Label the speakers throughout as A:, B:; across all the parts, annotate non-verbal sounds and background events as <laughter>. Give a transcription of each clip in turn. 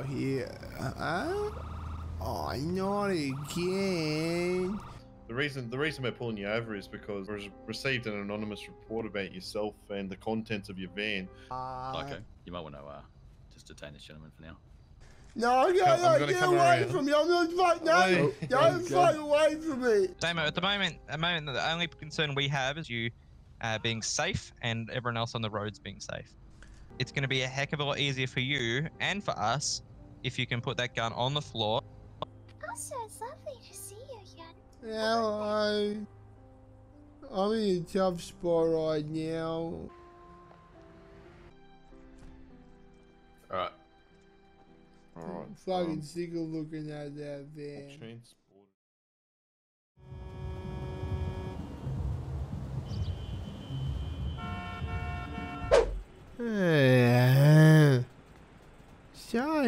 A: out here. Huh? Oh, not again.
B: The reason the reason we're pulling you over is because we've received an anonymous report about yourself and the contents of your van.
A: Uh,
C: Okay, you might want to uh, just detain this gentleman for now.
A: No, no,
B: I'm
A: no,
B: gonna
A: get away
B: around.
A: from me. I'm not fuck, no.
B: Oi.
A: Don't fuck away from me.
D: Damo, at the moment, at the moment, the only concern we have is you uh, being safe and everyone else on the roads being safe. It's going to be a heck of a lot easier for you and for us if you can put that gun on the floor.
E: Oh, also, it's lovely to see you again.
A: Hello. I'm in a tough spot right now.
B: Alright. Alright.
A: I'm fucking um, sick of looking at that van.
B: Transport.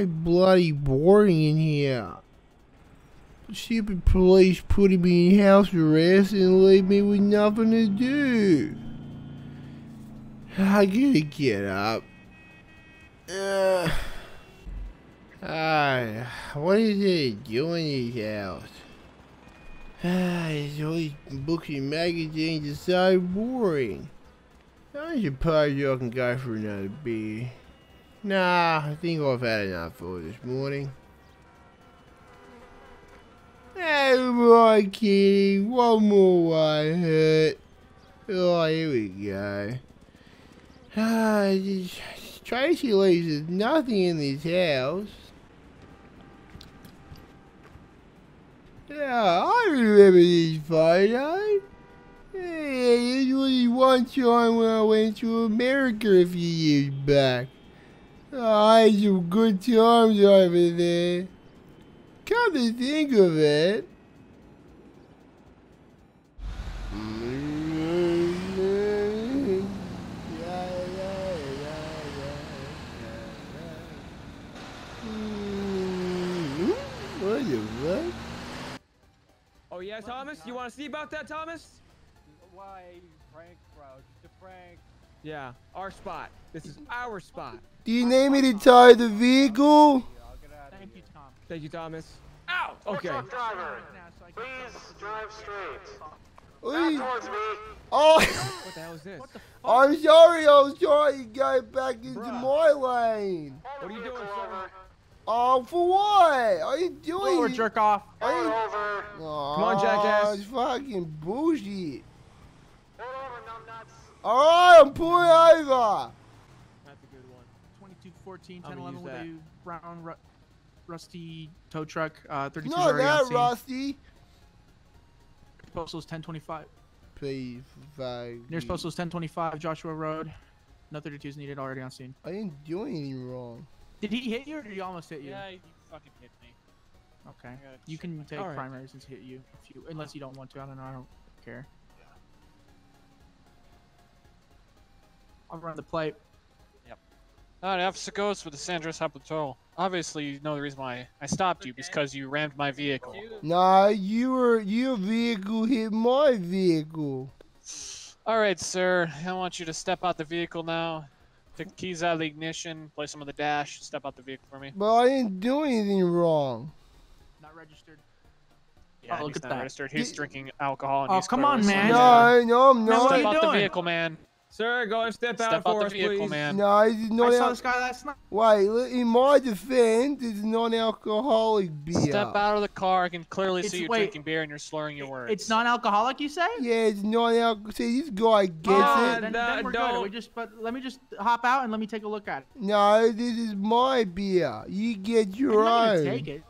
A: Bloody boring in here. Stupid police putting me in house arrest and leave me with nothing to do. <sighs> I gotta get up. <sighs> Uh, ah, what is it doing in this house? Ah, <sighs> it's always books and magazines are so boring. I suppose I can go for another beer. Nah, I think I've had enough for this morning. Oh my kitty, one more one hurt. Oh, here we go. Ah, this- Tracy leaves there's nothing in this house. Yeah, I remember this photo. Yeah, this was one time when I went to America a few years back. I had some good times over there. Come to think of it. What the fuck?
F: Oh yeah, Thomas? You want to see about that, Thomas?
G: Why, prank, bro? Just a prank.
F: Yeah, our spot. This is our spot.
A: Do you need me to tie the vehicle?
G: Yeah, I'll get out of
H: Thank you,
G: here.
H: Tom.
F: Thank you, Thomas. Ow! Okay.
H: Now, so I can-
I: drive straight.
A: Oi.
I: Towards me.
A: Oh,
F: What the <laughs> hell is this?
H: What the fuck?
A: I'm sorry. I was trying to go back into
F: Bruh.
A: my lane.
F: What are you doing, sir?
A: Oh, for what? Are you doing?
H: Lower jerk off.
A: Are you...
I: over.
A: Come
F: on, jackass.
A: It's fucking bullshit.
I: Pull over, numbnuts.
A: Alright, I'm pulling over.
F: That's a good one.
H: 22, 14,
F: I'm
H: 10,
F: gonna
H: 11 with
F: that.
H: a brown, ru- rusty tow truck. Uh, 32
A: Not
H: already on
A: that
H: scene.
A: rusty.
H: Postal is 1025.
A: Please, fuck.
H: Nearest
A: you.
H: postal is 1025 Joshua Road. No 32 is needed already on scene.
A: I didn't do anything wrong.
H: Did he hit you or did he almost hit you?
G: Yeah, you fucking hit me.
H: Okay. You can take
F: Alright.
H: primary since hit you, if you, unless you don't want to. I don't know. I don't care. I'll run the plate.
G: Alright, Officer Ghost with the San Andreas High Patrol. Obviously, you know the reason why I stopped you because you rammed my vehicle.
A: Nah, you were your vehicle hit my vehicle.
G: Alright, sir. I want you to step out the vehicle now. Take the keys out of the ignition, place them on the dash, step out the vehicle for me.
A: But I didn't do anything wrong.
H: Not registered.
G: Yeah,
H: Oh, look
G: he's
H: at
G: not
H: that.
G: registered. He's
A: Di-
G: drinking alcohol. And
H: Oh,
G: he's
H: come on, man.
G: sober.
A: No, no, I'm
H: No,
A: not.
H: what are
G: Step
H: you
G: out the vehicle, man.
F: Sir, go and step, out
G: Step
F: for
G: out the
F: us,
G: vehicle,
F: please.
G: man.
A: No, this is
H: I saw this guy last night.
A: Wait, in my defense, it's non-alcoholic beer.
G: Step out of the car. I can clearly
H: It's-
G: see you
H: wait.
G: drinking beer and you're slurring your words.
H: It's non-alcoholic, you say?
A: Yeah, it's non-alcoholic. See, this guy gets
F: Ah,
A: it.
H: then,
F: no,
H: then we're
F: don't.
H: good. We just, but let me just hop out and let me take a look at it.
A: No, this is my beer. You get your
H: I'm not
A: own.
H: gonna take it.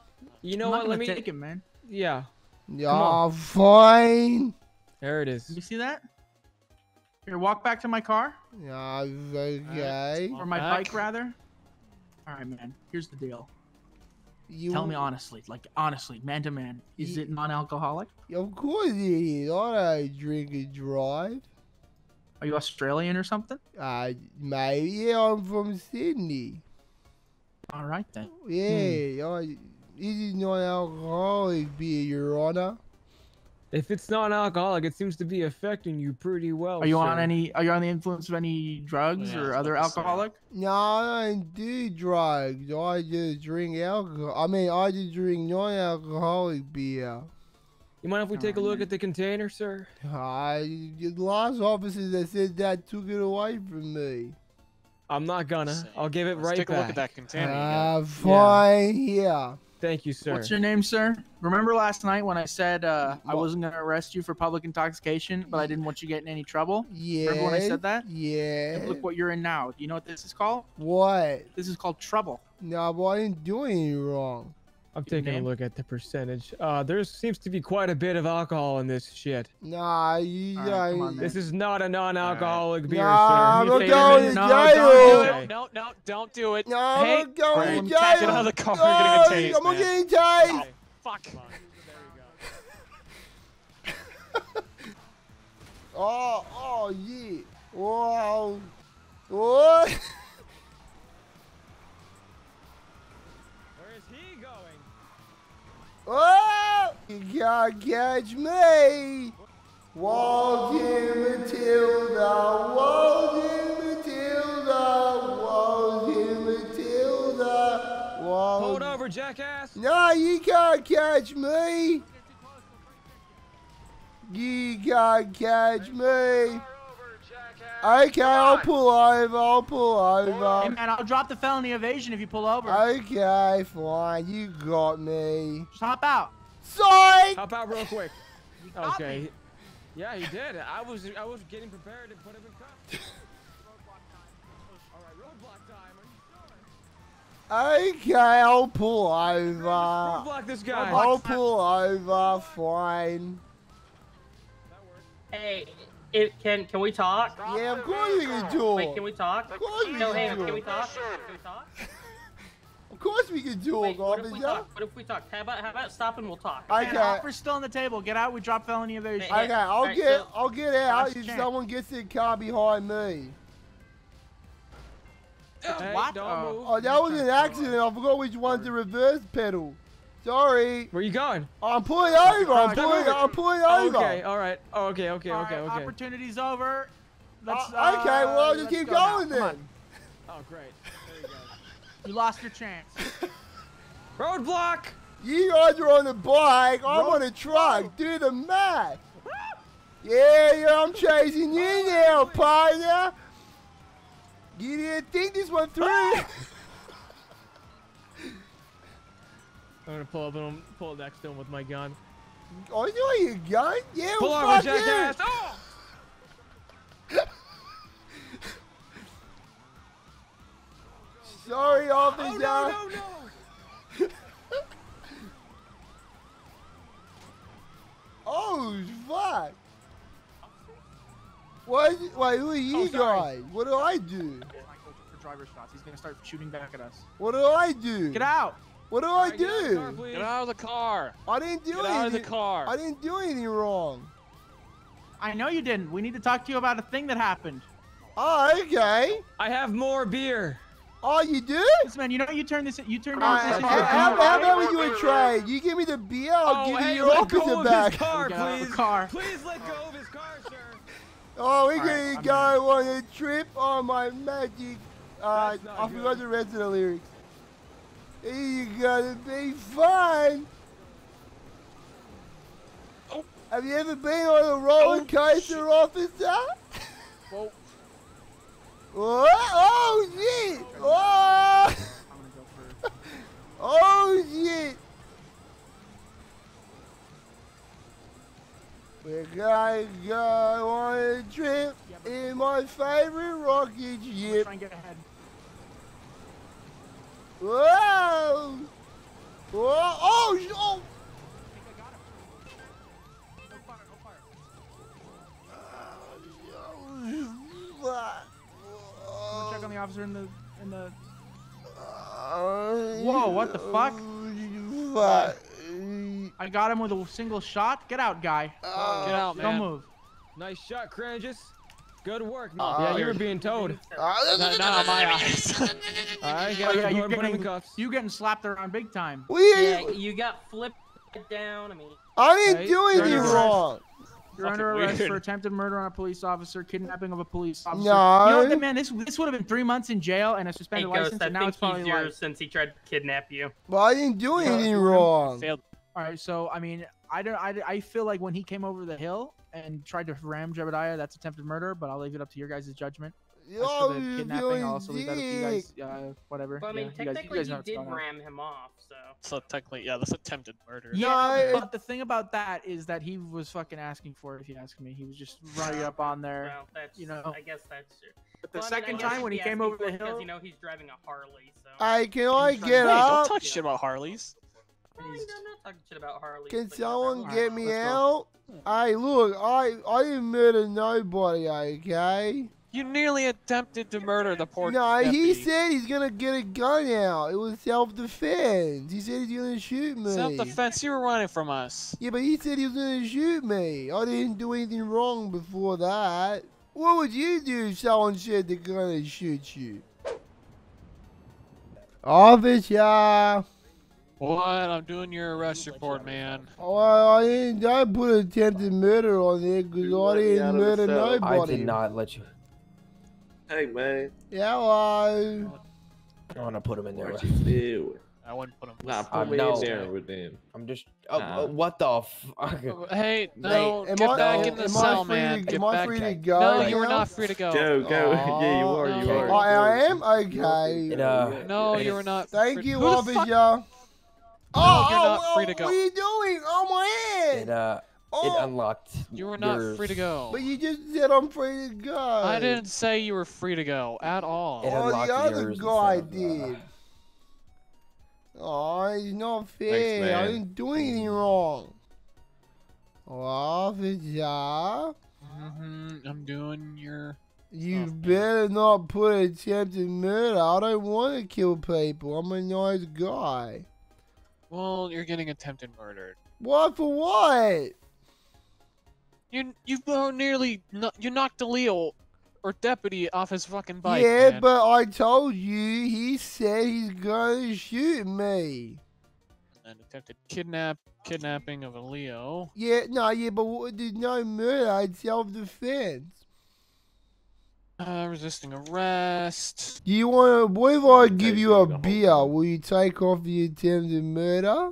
F: You know
H: I'm
F: what?
H: not
F: Let me.
H: take it, man.
F: Yeah.
A: Yeah, fine.
F: There it is.
H: You see that? Here, walk back to my car
A: Yeah, okay.
H: or my
G: Back.
H: bike, rather. All right, man. Here's the deal.
A: You
H: Tell me honestly, like honestly, man to man, is
A: Ye-
H: it non-alcoholic?
A: Of course it is. I don't drink and drive.
H: Are you Australian or something?
A: Uh, maybe yeah, I'm from Sydney.
H: All right then.
A: Yeah, I, this is non-alcoholic beer, Your Honor.
F: If it's non-alcoholic, it seems to be affecting you pretty well.
H: Are you on any? Are you on the influence of any drugs
G: Yeah,
H: or other
G: about to say.
H: alcoholic?
A: No, I don't do drugs. I just drink alcohol. I mean, I just drink non-alcoholic beer.
F: You mind if we take a look at the container, sir?
A: I, the last officer that said that took it away from me.
F: I'm not gonna. I'll give it
G: Let's
F: right
G: take
F: back.
G: a look at that container. you got.
A: Ah, fine, yeah.
F: Thank you, sir.
H: What's your name, sir? Remember last night when I said uh, I wasn't gonna arrest you for public intoxication, but I didn't want you getting any trouble?
A: Yeah.
H: Remember when I said that?
A: Yeah.
H: And look what you're in now. Do you know what this is called?
A: What?
H: This is called trouble.
A: No, but I didn't do anything wrong.
F: I'm taking
H: name?
F: a look at the percentage. Uh, there seems to be quite a bit of alcohol in this shit.
A: Nah, you
H: All right, come on,
A: don't-
H: man.
F: This is not a non-alcoholic beer,
A: Nah,
F: sir.
H: Do
A: I'm
H: me a
A: going
H: favor,
A: to
H: no,
A: jail.
H: don't do
F: Okay.
G: No, no, don't do it.
A: No,
H: Hey,
A: I'm going
H: alright,
A: to
H: get
A: jail.
H: out
G: of the car,
A: No,
G: we're gonna get tased,
A: I'm
G: man.
A: getting tased.
G: Oh, fuck. <laughs>
A: Oh, oh, yeah. Wow. What? <laughs> Oh! You can't catch me! Waltzing Matilda, waltzing Matilda, waltzing Matilda, waltzing...
F: Hold over, jackass.
A: No, you can't catch me! You can't catch me! Okay, I'll pull over, I'll pull over.
H: Hey man, I'll drop the felony evasion if you pull over.
A: Okay, fine, you got me.
H: Just hop out.
A: Sorry.
F: Hop out real quick. <laughs>
H: got
F: Okay.
H: me.
F: Yeah, he did. I was I was getting prepared to put him in cuffs. All right, roadblock time. Are you sure?
A: Okay, I'll pull over.
F: Roadblock this guy.
A: I'll pull over, fine.
J: Hey, it, can can we talk?
A: Yeah, of course we can talk.
J: Wait, can we talk?
A: Of course we
J: No, hey,
A: can
J: can we
A: talk.
J: talk? Can we talk? <laughs>
A: Of course we can talk,
J: Wait, what if we talk? What if we talk? How about how about stop and we'll talk?
A: I Okay.
H: Man, offer's still on the table. Get out. We drop felony evasion.
J: Hey,
A: Okay, I'll
J: Alright,
A: get
J: so-
A: I'll get out if
H: chance.
A: someone gets in the car behind me.
F: Hey,
H: What? Oh.
A: Oh, that was an accident. I forgot which one's the reverse pedal. Sorry.
F: Where you going?
A: I'm pulling over. I'm
H: Come
A: pulling.
H: over.
A: I'm pulling
F: Oh,
A: over.
F: okay. All right. Oh, okay. Okay.
H: All
F: Okay.
H: right,
F: Okay.
H: Opportunity's over. Let's,
A: Uh, okay, well, I'll
H: uh,
A: just keep
H: go
A: going
H: Come
A: then.
F: Oh, great. There you go. <laughs>
H: You lost your chance. <laughs>
F: Roadblock.
A: You guys are on the bike. I'm
H: Roll-
A: on a truck. Do the math. Yeah, yeah, I'm chasing you now, partner. You didn't think this one through. <laughs>
F: gonna pull up and pull next to him with my gun.
A: oh, you know your gun? Yeah,
F: Pull
A: well,
F: over,
A: fuck
F: jackass.
A: you.
F: Oh! <laughs>
A: Sorry, officer.
F: Oh no no no! <laughs>
A: Oh, fuck. What? Wait, who are you
H: Oh,
A: guys? What do I do?
H: For driver shots, he's gonna start shooting back at us.
A: What do I do?
H: Get out.
A: What do I
F: Alright, get out car,
A: do?
G: Get out of the car.
A: I didn't do
G: Get out of the car.
A: I didn't do anything wrong.
H: I know you didn't. We need to talk to you about a thing that happened.
A: Oh, okay.
F: I have more beer.
A: Oh, you do?
H: Listen, man, you know you turned this. You turned
A: Uh,
H: this
A: how,
H: into
A: how,
H: a
A: how about we do a trade? You give me the beer, I'll
F: oh,
A: give
F: hey,
A: you your
F: let go
A: officer
F: of
A: back.
F: his car,
H: Get out of the
F: please.
H: car.
F: Please let go of his car, sir.
A: Oh, we're gonna
H: I'm
A: go on a trip on my magic. Uh,
F: That's not
A: I forgot
F: good.
A: the rest of the lyrics. It's gotta be fine.
H: Oh.
A: Have you ever been on a roller oh, coaster, officer?
H: Whoa.
A: What? Oh shit! Oh!
H: I'm gonna go for.
A: Oh shit! We're gonna go on a trip
H: Yeah,
A: in my favorite rocket ship.
H: try and get ahead.
A: Whoa! Whoa! Oh! oh.
H: I think I got him. No fire, no fire. I'm check on the officer in the in the. Whoa, what the fuck?
A: Fuck.
H: I got him with a single shot. Get out, guy.
G: Get out,
H: Don't move.
F: Nice shot, Cranges. Good work.
A: Uh,
F: yeah, you were being towed.
G: Not, not on my eyes.
F: All right,
H: Oh, yeah, you're
F: put him in
H: getting,
F: cuffs.
H: you getting slapped around big time.
A: We
J: Yeah, you got flipped down. I mean,
A: I didn't
H: Hey,
A: do
H: you're
A: anything wrong.
H: You're
G: Fucking
H: under arrest
G: weird.
H: for attempted murder on a police officer, kidnapping of a police officer.
A: No.
H: You know what, man? This this would have been three months in jail and a suspended
J: Ghost,
H: license,
J: I
H: and now it's probably
J: he's yours
H: life.
J: since he tried to kidnap you.
A: Well, I didn't do anything
H: you-
A: wrong.
G: Failed.
H: All right, so I mean, I don't, I, I feel like when he came over the hill and tried to ram Jebediah, that's attempted murder. But I'll leave it up to your guys' judgment. As
A: Oh,
H: for the kidnapping, I'll also leave that up to you guys. Uh, whatever.
J: Well, I mean,
H: yeah, you guys, you guys
J: you did
H: going
J: ram him off, so.
G: So technically, yeah, that's attempted murder.
H: Yeah,
A: No,
H: but the thing about that is that he was fucking asking for it. If you ask me, he was just running up on there.
J: Well, that's,
H: you know.
J: I guess that's true.
H: But the
J: Well, I mean,
H: second time when he
J: if
H: came over the
J: for it, because
H: hill,
J: you know he's driving a Harley, so.
A: Hey, can I
H: He's to-
A: get
G: Hey,
A: up?
G: don't talk shit about Harleys.
J: Well, you know, I'm not talking shit about Harley.
A: Can
J: but, you know,
A: someone get me
H: let's
A: out? Hey, look, I I didn't murder nobody, okay?
G: You nearly attempted to murder the poor.
A: No, he said he's gonna get a gun out. It was self-defense. He said he's gonna shoot me.
G: Self-defense. You were running from us.
A: Yeah, but he said he was gonna shoot me. I didn't do anything wrong before that. What would you do if someone said they're gonna shoot you? Officer!
G: What? I'm doing your arrest report, man.
A: Oh, I didn't don't put attempted murder on there because I didn't murder nobody.
K: I did not let you.
I: Hey man,
A: Hello.
K: I I want to put him in there.
I: what you do?
G: I wouldn't put him.
I: Nah,
K: Uh,
I: put me
K: no.
I: in there with them.
K: I'm just. Oh,
I: Nah.
K: uh, what the fuck?
G: Uh, <laughs> Hey, no,
A: am
G: get
A: I,
G: back
A: am,
G: in the cell,
A: free
G: man.
A: To,
G: Get
A: am I
G: back.
A: free to go?
G: No, you
A: are
G: not free to go.
I: Go, go. <laughs> yeah, you are. You
G: no.
I: are.
A: I, I am okay.
K: It, uh,
G: No, you are not.
A: Thank
G: free-
A: you,
G: Who the
A: officer.
G: Fuck-
A: oh,
G: you're not
A: oh,
G: free to go.
A: What are you doing? Oh my head.
K: It uh,
A: oh,
K: it unlocked.
G: You were not
K: your-
G: free to go.
A: but you just said I'm free to go.
G: I didn't say you were free to go at all.
K: It
A: Oh,
K: unlocked
A: the other guy
K: instead of, uh,
A: did. Oh, it's not fair. I
I: man.
A: didn't do anything wrong. Officer,
G: hmm I'm doing your.
A: you
G: Oh,
A: better not put attempted murder. I don't want to kill people. I'm a nice guy.
G: Well, you're getting attempted murdered.
A: What for what?
G: You you nearly you knocked LEO or deputy off his fucking bike.
A: yeah,
G: man.
A: but I told you he said he's gonna shoot me.
G: And attempted kidnap kidnapping of a LEO.
A: Yeah, no, yeah, but what, there's no murder. It's self-defense.
G: Uh, resisting arrest.
A: You want to? What if I give you a beer? Will you take off the attempted murder?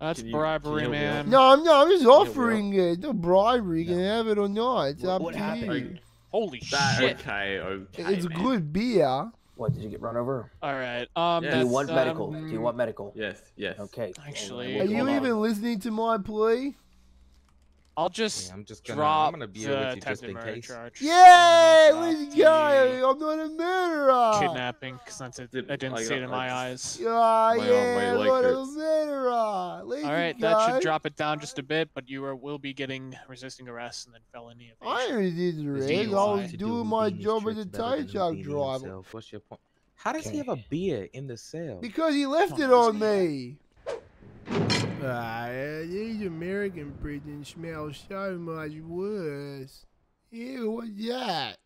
G: That's
I: you-
G: bribery,
I: you help me out?
G: man.
A: No, I'm not. I'm just offering it. It's not bribery. You can have it or not. It's
K: What-
A: up
K: what
A: to
K: happened?
A: you.
G: Holy
I: That,
G: shit!
I: okay, okay.
A: It's
I: man.
A: good beer.
K: What did you get run over?
G: All right. Um.
I: Yeah.
K: Do you want medical? Do you
G: um,
K: want medical?
I: Yes, yes.
K: Okay.
G: Actually-
A: Are
K: Hold
A: you
K: on.
A: even listening to my plea?
G: I'll just
L: Yeah, I'm just gonna,
G: drop
L: I'm gonna be
G: the
L: here with you just
G: attempted
L: in
G: murder
L: case.
G: charge.
A: Yeah,
G: and then I'll
A: let's go. I'm not a murderer.
G: Kidnapping, because it.
I: Did-
G: I didn't
I: I
G: see it in my eyes.
A: Yeah,
I: My, uh,
A: yeah,
I: my
A: I'm
I: leg
A: not a
I: hurts.
A: murderer. Let's
G: All right, that should drop it down just a bit, but you are, will be getting resisting arrest and then felony
A: I
G: evasion.
A: already did the
L: Does
A: rest. I was
L: to do
A: doing my job as a
L: tricks better
A: tow truck driver.
L: What's your point? How does he have a beer in the cell?
A: Because he left
G: Come
A: it
G: on,
A: on me. Ah, these American prisons smell so much worse. Ew, what's that?